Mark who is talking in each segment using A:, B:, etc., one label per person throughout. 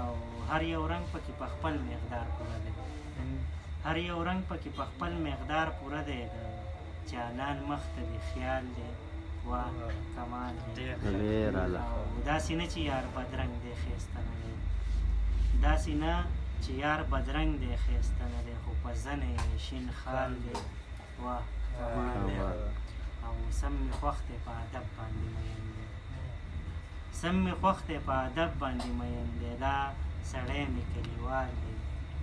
A: او هر یو رنګ پکې په خپل مقدار پوره دی هر یو رنګ پکې په خپل مقدار پوره دی د جانان مخ ته دی خیال دی وا کمال دی او داسې نه چې یار بدرنګ دی ښایسته نه دی داسې نه چې یار بدرنګ دی ښایسته نه دی خو په زنه یې شین خال دی واه کمال دی او سم مې خوښ دی په ادب باندې مین دی سم مې خوښ دی په ادب باندې مین دی دا سړی مې کلیوال دی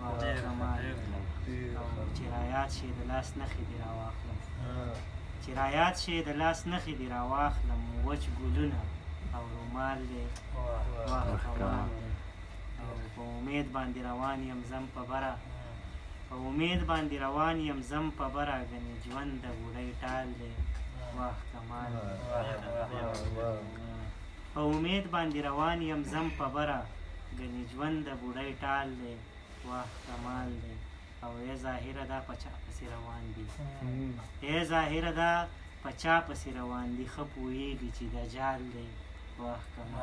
A: واه کمال دی او چې رایاد شي د لاس نښې دې راواخلم چې رایاد شي د لاس نښې دې راواخلم وچ ګلونه او رومال دی واه کمال دی او په امید باندې روان یم زم په بره په امید باندې روان یم زم په برا غني ژوند د بوډۍ ټال دی واه کمال په امید باندې روان یم زم په برا غني ژوند د بوډۍ ټال دی واه کمال دی او ای ظاهره دا پچا پسې روان دي ای ظاهره دا پچا پسې روان دي خپ ویږي چې دجال دی واه کمال